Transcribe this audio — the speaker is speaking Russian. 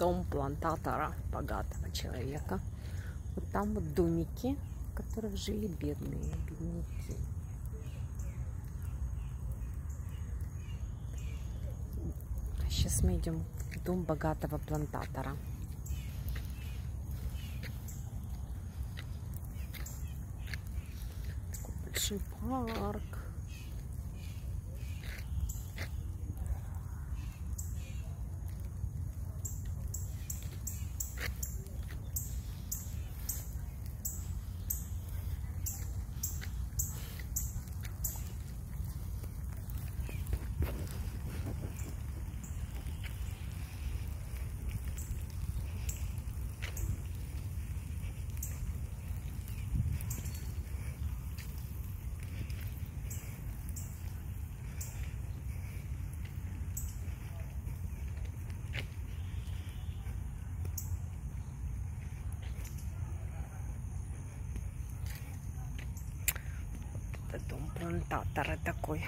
дом плантатора богатого человека. Вот там вот домики, в которых жили бедные бедняки. Сейчас мы идем в дом богатого плантатора. Такой большой парк. Это дом плантатора такой.